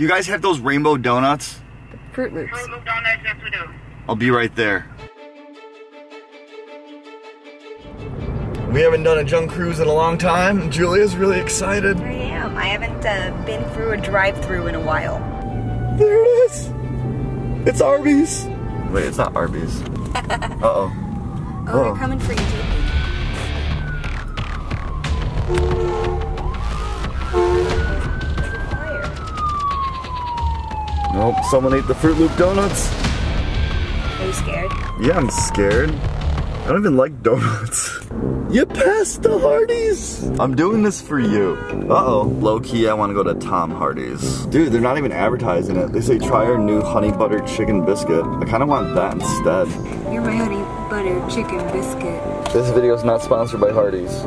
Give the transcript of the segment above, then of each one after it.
Do you guys have those rainbow donuts? Froot Loops. Froot Loop donuts, yes we do. I'll be right there. We haven't done a junk cruise in a long time. Julia's really excited. I am. I haven't uh, been through a drive-through in a while. There it is. It's Arby's. Wait, it's not Arby's. Uh-oh. Oh, Oh. they're coming for you, JP. Nope, someone ate the Froot Loop donuts. Are you scared? Yeah, I'm scared. I don't even like donuts. You passed the Hardee's. I'm doing this for you. Uh-oh. Low key, I want to go to Tom Hardy's. Dude, they're not even advertising it. They say try our new honey butter chicken biscuit. I kind of want that instead. You're my honey butter chicken biscuit. This video is not sponsored by Hardee's.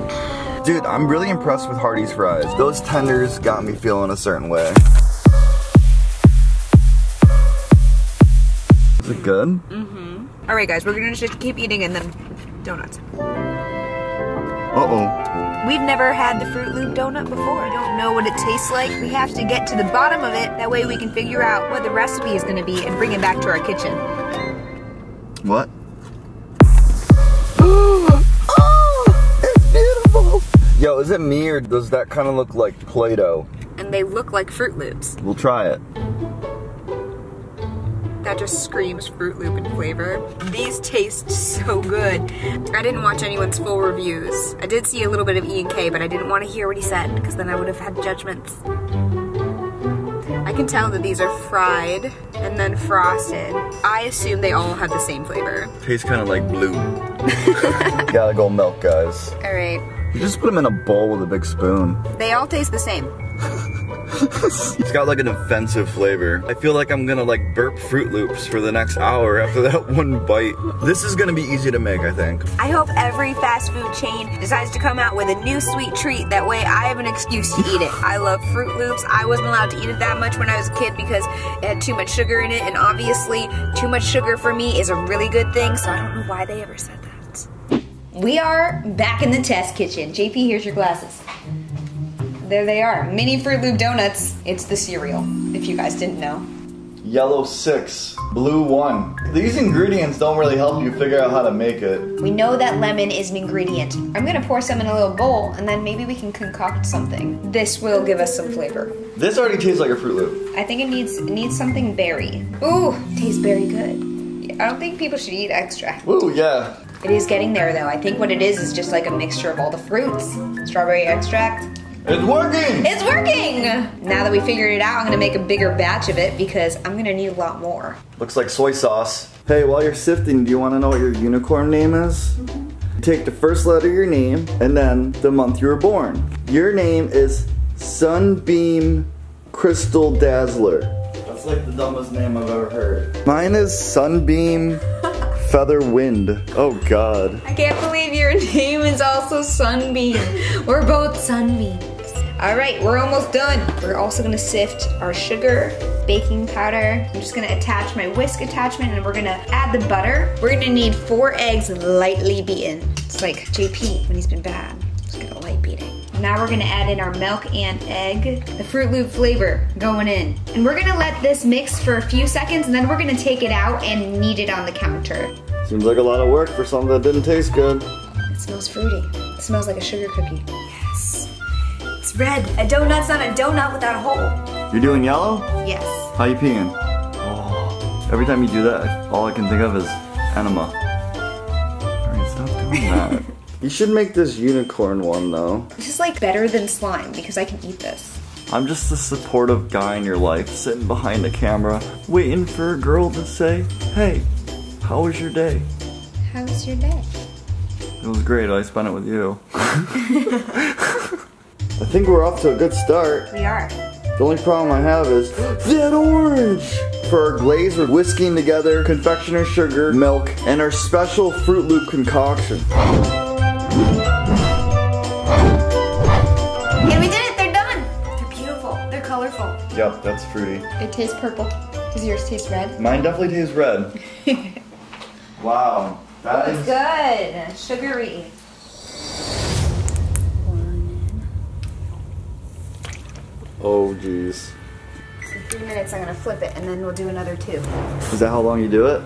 Dude, I'm really impressed with Hardee's fries. Those tenders got me feeling a certain way. Is it good? Mm-hmm. All right, guys, we're gonna just keep eating and then donuts. Uh-oh. We've never had the Froot Loop donut before. We don't know what it tastes like. We have to get to the bottom of it. That way we can figure out what the recipe is gonna be and bring it back to our kitchen. What? oh, it's beautiful. Yo, is it me or does that kind of look like Play-Doh? And they look like Froot Loops. We'll try it. That just screams Froot Loop in flavor. These taste so good. I didn't watch anyone's full reviews. I did see a little bit of Ian K, but I didn't want to hear what he said because then I would have had judgments. I can tell that these are fried and then frosted. I assume they all have the same flavor. Tastes kind of like blue. Gotta go milk, guys. All right. You just put them in a bowl with a big spoon. They all taste the same. It's got like an offensive flavor. I feel like I'm gonna like burp Froot Loops for the next hour after that one bite. This is gonna be easy to make, I think. I hope every fast food chain decides to come out with a new sweet treat. That way I have an excuse to eat it. I love Froot Loops. I wasn't allowed to eat it that much when I was a kid because it had too much sugar in it. And obviously, too much sugar for me is a really good thing. So I don't know why they ever said that. We are back in the test kitchen. JP, here's your glasses. There they are. Mini Froot Loop donuts. It's the cereal, if you guys didn't know. Yellow six, blue one. These ingredients don't really help you figure out how to make it. We know that lemon is an ingredient. I'm gonna pour some in a little bowl and then maybe we can concoct something. This will give us some flavor. This already tastes like a Froot Loop. I think it needs it needs something berry. Ooh, tastes very good. I don't think people should eat extra. Ooh, yeah. It is getting there though. I think what it is is just like a mixture of all the fruits. Strawberry extract. It's working! It's working! Now that we figured it out, I'm gonna make a bigger batch of it because I'm gonna need a lot more. Looks like soy sauce. Hey, while you're sifting, do you want to know what your unicorn name is? Mm-hmm. Take the first letter of your name and then the month you were born. Your name is Sunbeam Crystal Dazzler. That's like the dumbest name I've ever heard. Mine is Sunbeam Feather Wind. Oh god. I can't believe your name is also Sunbeam. We're both Sunbeams. All right, we're almost done. We're also gonna sift our sugar, baking powder. I'm just gonna attach my whisk attachment and we're gonna add the butter. We're gonna need four eggs lightly beaten. It's like JP when he's been bad. Just get a light beating. Now we're gonna add in our milk and egg, the Froot Loop flavor going in. And we're gonna let this mix for a few seconds and then we're gonna take it out and knead it on the counter. Seems like a lot of work for something that didn't taste good. It smells fruity. It smells like a sugar cookie. Yes. It's red. A donut's not a donut without a hole. You're doing yellow? Yes. How you peeing? Oh, every time you do that, all I can think of is enema. Alright, stop doing that. you should make this unicorn one though. This is like better than slime because I can eat this. I'm just the supportive guy in your life, sitting behind the camera, waiting for a girl to say, hey, how was your day? How was your day? It was great, I spent it with you. I think we're off to a good start. We are. The only problem I have is that orange! For our glaze, we're whisking together confectioner sugar, milk, and our special Froot Loop concoction. And we did it. They're done. They're beautiful. They're colorful. Yep, that's fruity. It tastes purple. Does yours taste red? Mine definitely tastes red. wow, that is Good. Sugary. Oh jeez. three minutes, I'm gonna flip it, and then we'll do another two. Is that how long you do it?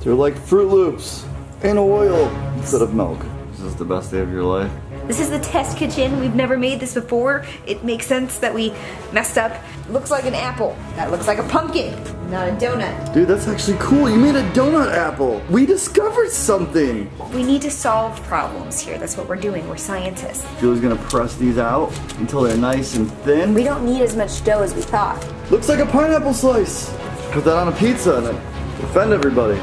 They're like Froot Loops in oil instead of milk. This is the best day of your life. This is the test kitchen. We've never made this before. It makes sense that we messed up. Looks like an apple. That looks like a pumpkin, not a donut. Dude, that's actually cool. You made a donut apple. We discovered something. We need to solve problems here. That's what we're doing. We're scientists. Julie's gonna press these out until they're nice and thin. We don't need as much dough as we thought. Looks like a pineapple slice. Put that on a pizza and then offend everybody.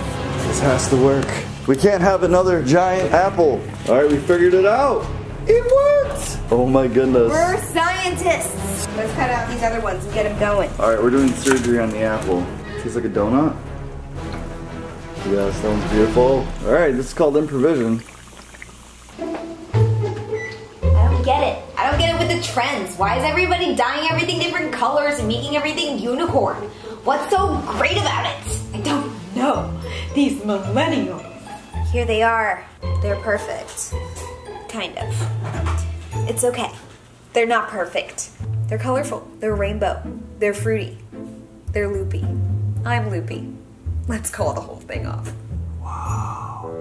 This has to work. We can't have another giant apple. All right, we figured it out. It worked. Oh my goodness. We're scientists. Let's cut out these other ones and get them going. All right, we're doing surgery on the apple. Tastes like a donut. Yes, that one's beautiful. All right, this is called improvision. I don't get it. I don't get it with the trends. Why is everybody dyeing everything different colors and making everything unicorn? What's so great about it? I don't know. These millennials. Here they are. They're perfect. Kind of. It's okay. They're not perfect. They're colorful. They're rainbow. They're fruity. They're loopy. I'm loopy. Let's call the whole thing off. Wow.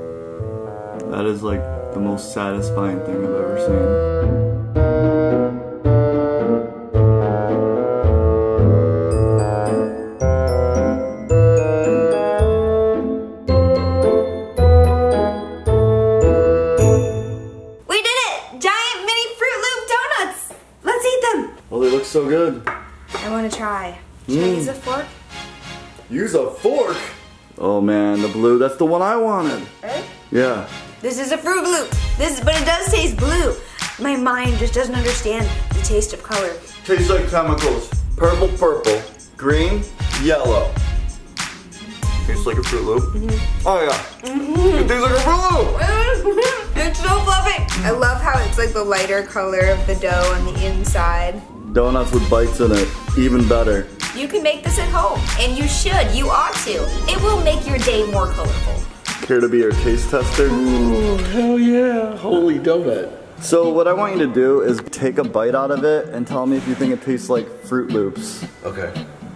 That is like the most satisfying thing I've ever seen. We did it! Giant mini Froot Loop donuts! Let's eat them! They look so good. I want to try. Mm. Should I use a fork? Use a fork. Oh man, the blue. That's the one I wanted. Right? Yeah. This is a Froot Loop. This, but it does taste blue. My mind just doesn't understand the taste of color. Tastes like chemicals. Purple, purple. Green, yellow. Tastes like a Froot Loop. Mm-hmm. Oh yeah. Mm-hmm. It tastes like a Froot Loop. it's so fluffy. I love how it's like the lighter color of the dough on the inside. Donuts with bites in it. Even better. You can make this at home, and you should. You ought to. It will make your day more colorful. Care to be our taste tester? Ooh, hell yeah. Holy donut. So what I want you to do is take a bite out of it and tell me if you think it tastes like Froot Loops. Okay.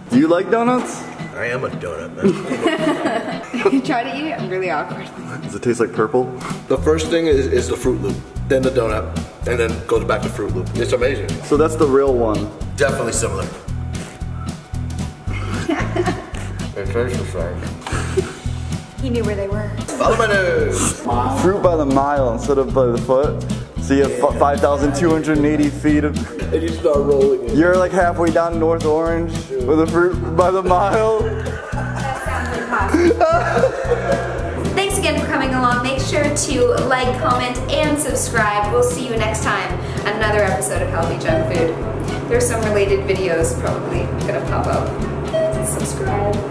Do you like donuts? I am a donut, man. you try to eat it? I'm really awkward. Does it taste like purple? the first thing is, is the Froot Loop, then the donut, and then goes back to Froot Loop. It's amazing. So that's the real one. Definitely similar. It tastes the. He knew where they were. Follow my nose. Fruit by the mile instead of by the foot. So you have 5,280 feet of... And you start rolling it. You're like halfway down North Orange with a fruit by the mile. Thanks again for coming along. Make sure to like, comment, and subscribe. We'll see you next time on another episode of Hellthy Junk Food. There's some related videos probably gonna pop up. Subscribe.